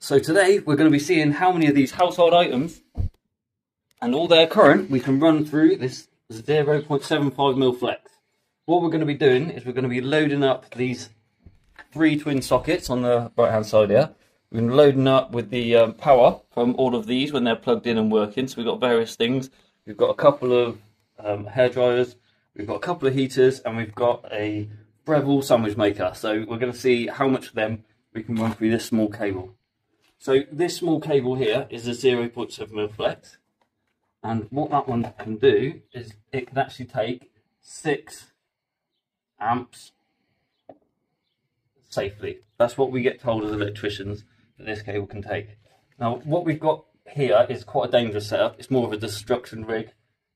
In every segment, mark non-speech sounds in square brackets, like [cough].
So today we're going to be seeing how many of these household items and all their current we can run through this 0.75mm flex. What we're going to be doing is we're going to be loading up these three twin sockets on the right hand side here. We're going to be loading up with the um, power from all of these when they're plugged in and working. So we've got various things. We've got a couple of um, hair dryers, we've got a couple of heaters, and we've got a Breville sandwich maker. So we're going to see how much of them we can run through this small cable. So this small cable here is a 0.7mm flex. And what that one can do is it can actually take six amps safely. That's what we get told as electricians that this cable can take. Now, what we've got here is quite a dangerous setup. It's more of a destruction rig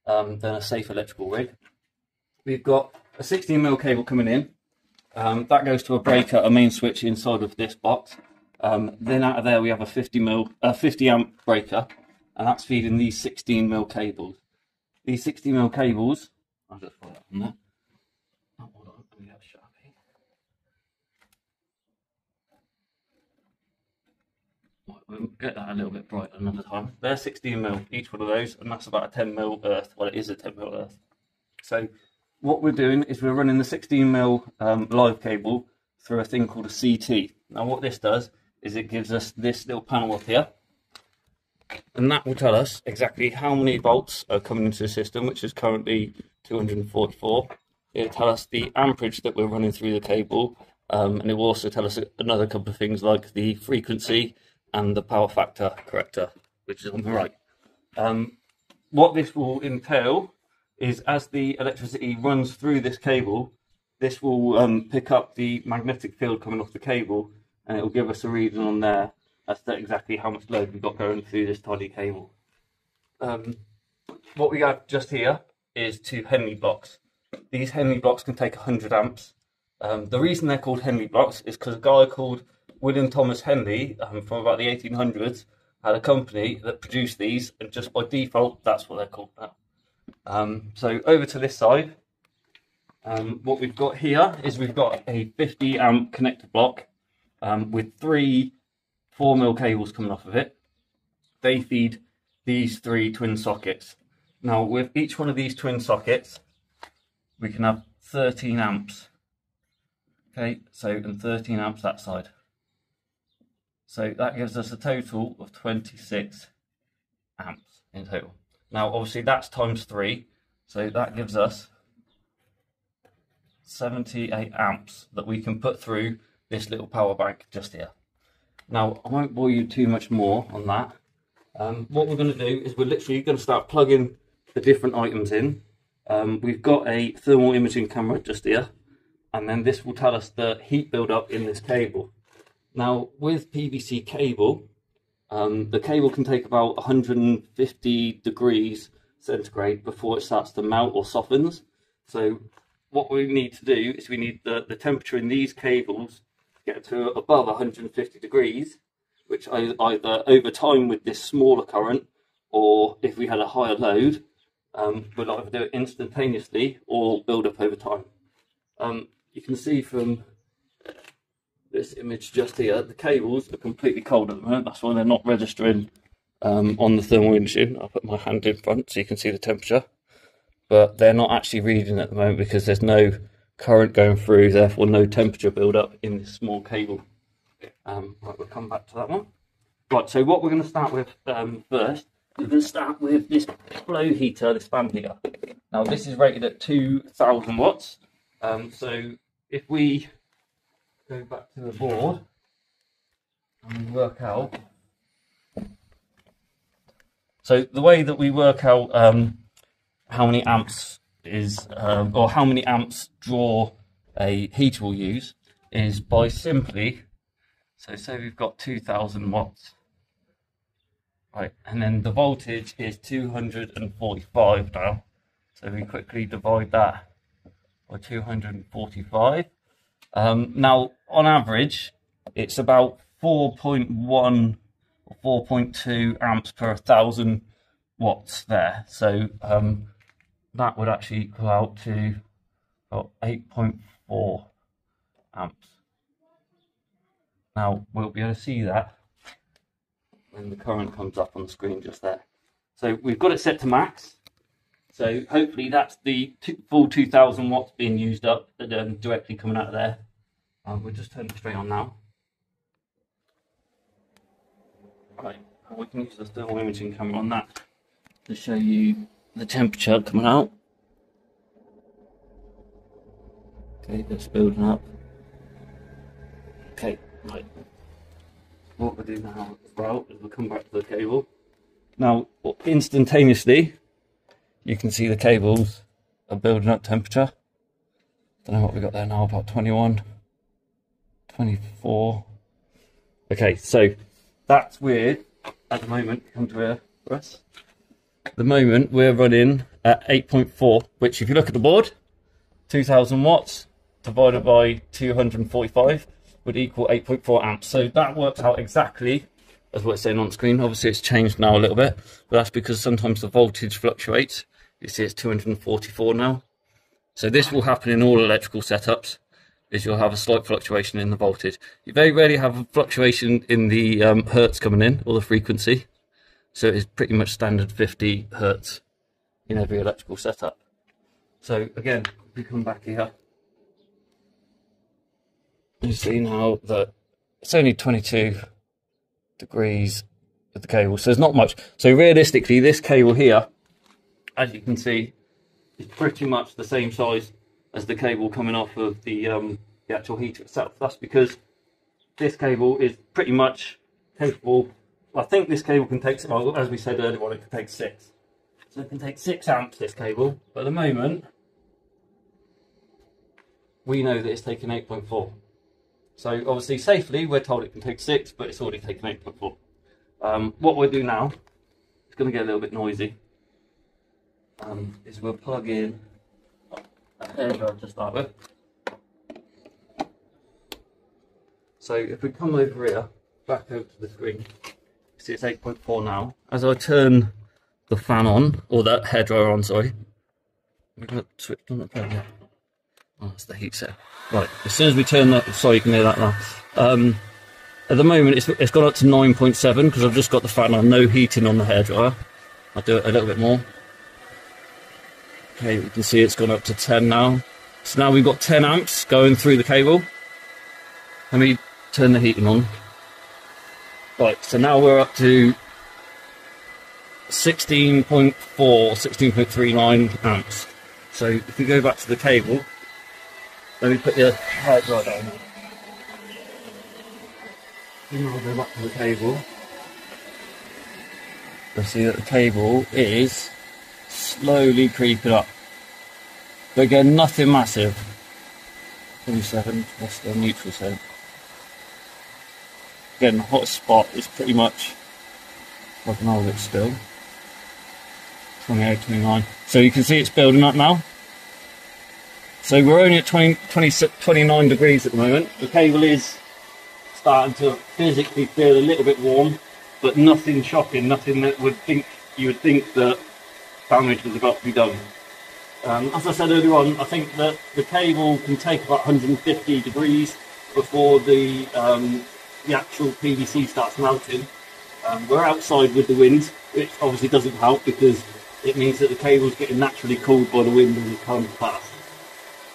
um, than a safe electrical rig. We've got a 16mm cable coming in. Um, that goes to a breaker, a main switch inside of this box. Um, then out of there we have a 50 mil, uh, 50 amp breaker, and that's feeding these 16 mil cables. These 60 mil cables, I'll just put that on there. Oh, a sharpie. We'll get that a little bit brighter another time. They're 16 mil, each one of those, and that's about a 10 mil earth. Well, it is a 10 mil earth. So what we're doing is we're running the 16 mil um, live cable through a thing called a CT. Now what this does is it gives us this little panel up here, and that will tell us exactly how many volts are coming into the system, which is currently 244. It'll tell us the amperage that we're running through the cable, um, and it will also tell us another couple of things like the frequency and the power factor corrector, which is on the right. Um, what this will entail is as the electricity runs through this cable, this will um, pick up the magnetic field coming off the cable and it will give us a reading on there as to exactly how much load we've got going through this tiny cable. Um, what we have just here is two Henley blocks. These Henley blocks can take 100 amps. Um, the reason they're called Henley blocks is because a guy called William Thomas Henley um, from about the 1800s had a company that produced these, and just by default, that's what they're called now. Um, so over to this side, um, what we've got here is we've got a 50 amp connector block um, with three 4 mil cables coming off of it. They feed these three twin sockets. Now with each one of these twin sockets, we can have 13 amps. Okay, so and 13 amps that side. So that gives us a total of 26 amps in total. Now, obviously, that's times three, so that gives us 78 amps that we can put through this little power bank just here. Now, I won't bore you too much more on that. Um, what we're going to do is we're literally going to start plugging the different items in. Um, we've got a thermal imaging camera just here, and then this will tell us the heat buildup in this cable. Now, with PVC cable, um, the cable can take about 150 degrees centigrade before it starts to melt or softens. So what we need to do is we need the, the temperature in these cables get to above 150 degrees, which either over time with this smaller current or if we had a higher load, um, would either do it instantaneously or build up over time. Um, you can see from this image just here, the cables are completely cold at the moment. That's why they're not registering um, on the thermal imaging. I'll put my hand in front so you can see the temperature. But they're not actually reading at the moment because there's no current going through, therefore no temperature build up in this small cable. Um, right, we'll come back to that one. Right, so what we're going to start with um, first, we're going to start with this flow heater, this fan heater. Now this is rated at 2000 watts. Um, so if we go back to the board and work out. So the way that we work out um, how many amps is, um, or how many amps draw a heater will use, is by simply, so say we've got 2000 watts, right, and then the voltage is 245 now, so we quickly divide that by 245, um, now, on average, it's about 4.1 or 4.2 amps per 1,000 watts there. So um, that would actually equal out to about 8.4 amps. Now, we'll be able to see that when the current comes up on the screen just there. So we've got it set to max. So hopefully that's the full 2000 watts being used up um, directly coming out of there. Um, we'll just turn it straight on now. Right, we can use the thermal imaging camera on that to show you the temperature coming out. Okay, that's building up. Okay, right. What we'll do now as is we'll come back to the cable. Now, instantaneously, you can see the cables are building up temperature. Don't know what we got there now, about 21, 24. Okay, so that's weird. At the moment, come to here, Russ. At the moment, we're running at 8.4, which if you look at the board, 2000 watts divided by 245 would equal 8.4 amps. So that works out exactly as what it's saying on screen. Obviously, it's changed now a little bit, but that's because sometimes the voltage fluctuates. You see, it's 244 now. So this will happen in all electrical setups. Is you'll have a slight fluctuation in the voltage. You very rarely have a fluctuation in the um, hertz coming in or the frequency. So it's pretty much standard 50 hertz in every electrical setup. So again, if we come back here, you see now that it's only 22 degrees with the cable, so there's not much. So realistically, this cable here, as you can see, is pretty much the same size as the cable coming off of the, um, the actual heater itself. That's because this cable is pretty much capable. I think this cable can take, well, as we said earlier on, it can take six. So it can take six amps, this cable, but at the moment, we know that it's taking 8.4. So obviously safely, we're told it can take six, but it's already taken 8.4. Um, what we'll do now, it's going to get a little bit noisy, um, is we'll plug in a hairdryer to start with. So if we come over here, back over to the screen, see it's 8.4 now. As I turn the fan on, or that hairdryer on, sorry, we've got switched on the fan Oh, that's the heat set. Right, as soon as we turn that, sorry, you can hear that now. Um, at the moment, it's, it's gone up to 9.7 because I've just got the fan on, no heating on the hairdryer. I'll do it a little bit more. Okay, we can see it's gone up to 10 now. So now we've got 10 amps going through the cable. Let me turn the heating on. Right, so now we're up to 16.4, 16.39 amps. So if we go back to the cable, let me put the head right down. I'll go back to the cable. You'll see that the cable is slowly creeping up. But again, nothing massive. 27, what's the neutral set? Again, the hot spot is pretty much like an old it still. 28, 29. So you can see it's building up now. So we're only at 20, 20, 29 degrees at the moment. The cable is starting to physically feel a little bit warm, but nothing shocking, nothing that would think you would think that damage was about to be done. Um, as I said earlier on, I think that the cable can take about 150 degrees before the um, the actual PVC starts melting. Um, we're outside with the wind, which obviously doesn't help because it means that the cable is getting naturally cooled by the wind as it comes past.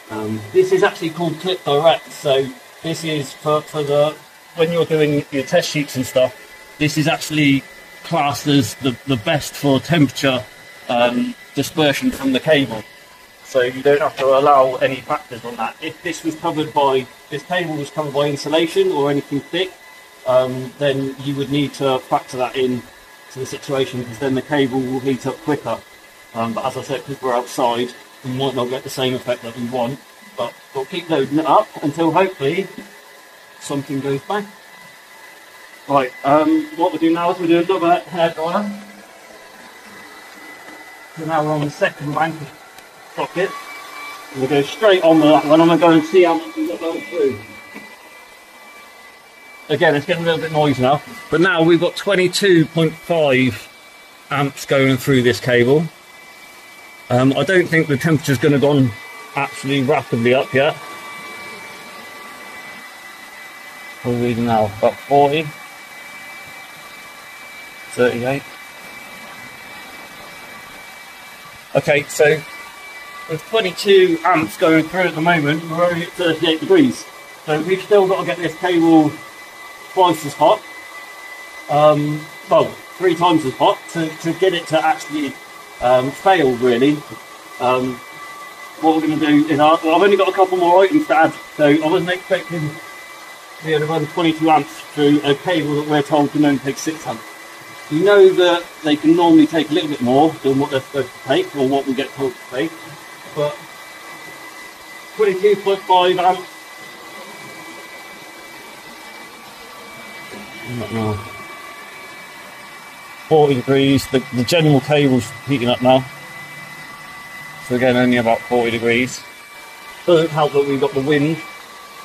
Um, this is actually called Clip Direct, so this is for, for the when you're doing your test sheets and stuff. This is actually classed as the, the best for temperature um, dispersion from the cable. So you don't have to allow any factors on that. If this was covered by this cable was covered by insulation or anything thick, um, then you would need to factor that in to the situation because then the cable will heat up quicker. Um, but as I said, because we're outside, we might not get the same effect that we want. But we'll keep loading it up until hopefully something goes bang. Right, um, what we'll do now is we'll do another hair dryer. So now we're on the second bank socket. We'll go straight on with that one. I'm going to go and see how much we've got going through. Again, it's getting a little bit noisy now. But now we've got 22.5 amps going through this cable. Um, I don't think the temperature's going to go on actually rapidly up yet. What are we reading now? About 40. 38. Okay, so with 22 amps going through at the moment, we're only at 38 degrees. So we've still got to get this cable twice as hot. Um, well, three times as hot to, to get it to actually um, fail, really. Um, what we're going to do is, I've only got a couple more items to add, so I wasn't expecting we to run 22 amps through a cable that we're told can only take 6 amps. You know that they can normally take a little bit more than what they're supposed to take, or what we get told to take, but 22.5 amps. Not now. 40 degrees, the, the general cable's heating up now. So again, only about 40 degrees. Doesn't help that we've got the wind.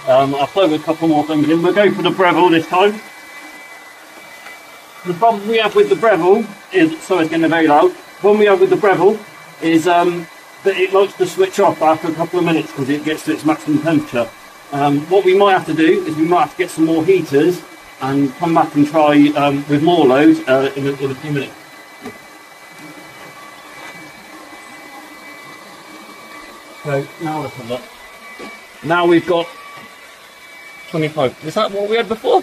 Um, I'll plug a couple more things in. We'll go for the Breville this time. The problem we have with the Breville is, sorry it's getting very loud, the problem we have with the Breville is um, that it likes to switch off after a couple of minutes because it gets to its maximum temperature. Um, what we might have to do is we might have to get some more heaters and come back and try um, with more load uh, in, a, in a few minutes. So now let's have a look. Now we've got 25. Is that what we had before?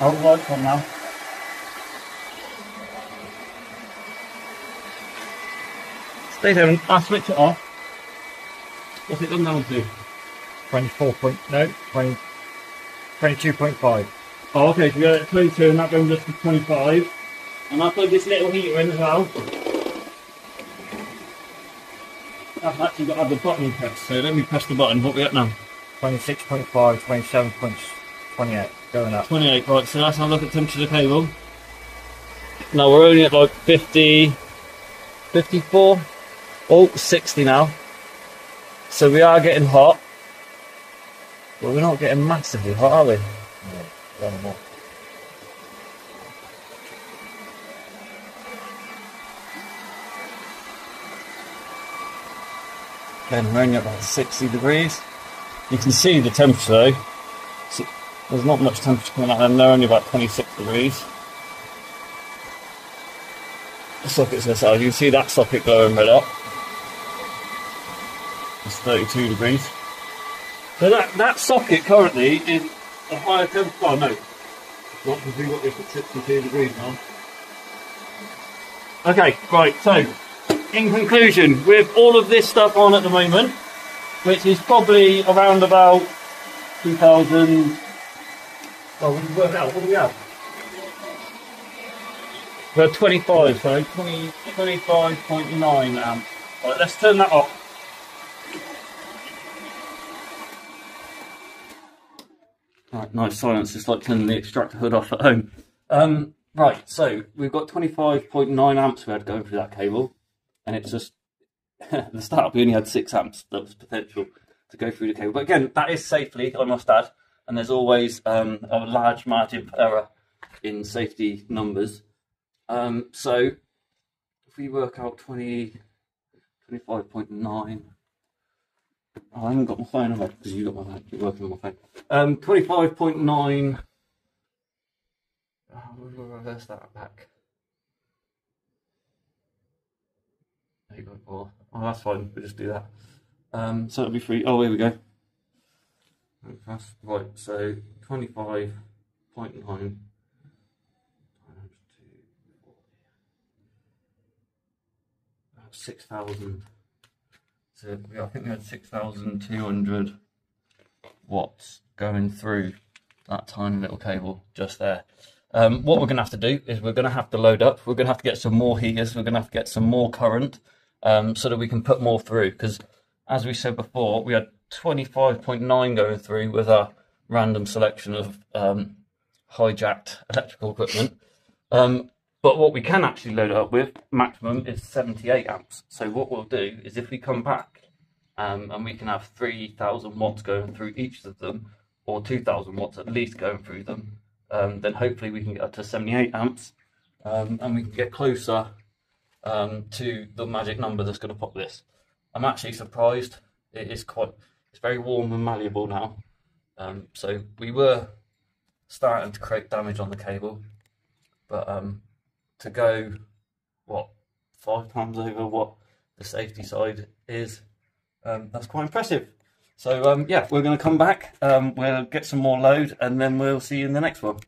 I'll work on now. Stay there and I'll switch it off. What's it done down to? 24 point, no, 20, 22.5. Oh, okay, so we got 22 and that brings us to 25. And I'll plug this little heater in as well. I've actually got to have the button pressed, so let me press the button. What we got now? 26.5, 27.28, going up. 28, right, so let's have a look at temperature of the cable. No, we're only at like 50, 54, oh, 60 now. So we are getting hot. But we're not getting massively hot, are we? One more. Again, we're only at about 60 degrees. You can see the temperature though. There's not much temperature coming out, and they're only about 26 degrees. The socket's this side, you can see that socket glowing red up. It's 32 degrees. So that, that socket currently is a higher temperature. Oh no, not because we've got this at 62 degrees now. Okay, right, so in conclusion, with all of this stuff on at the moment, which is probably around about 2000. Well, we work out. What do we have? We're at 25, sorry, 20, 25.9 amps. Right, let's turn that off. Right, nice silence, It's like turning the extractor hood off at home. Um, right, so we've got 25.9 amps we had going through that cable, and it's just [laughs] at the start we only had 6 amps that was potential to go through the cable. But again, that is safely, I must add, and there's always um, a large margin of error in safety numbers. Um, so if we work out 20, 25.9, Oh, I haven't got my phone on because you've got my phone. You're working on my phone. Um, twenty-five point nine. Oh, we'll reverse that back. Eight point four. Oh, that's fine. We'll just do that. Um, so it'll be free. Oh, here we go. Right. So twenty-five point nine. Six thousand. So I think we had 6,200 watts going through that tiny little cable just there. Um, what we're going to have to do is we're going to have to load up. We're going to have to get some more heaters. We're going to have to get some more current um, so that we can put more through. Because as we said before, we had 25.9 going through with our random selection of um, hijacked electrical equipment. Um, but what we can actually load up with maximum is 78 amps. So what we'll do is if we come back um, and we can have 3,000 watts going through each of them, or 2,000 watts at least going through them, um, then hopefully we can get up to 78 amps um, and we can get closer um, to the magic number that's going to pop this. I'm actually surprised. It is quite, it's very warm and malleable now. Um, so we were starting to create damage on the cable, but um, to go what five times over what the safety side is, um, that's quite impressive. So um, yeah, we're going to come back. Um, we'll get some more load, and then we'll see you in the next one.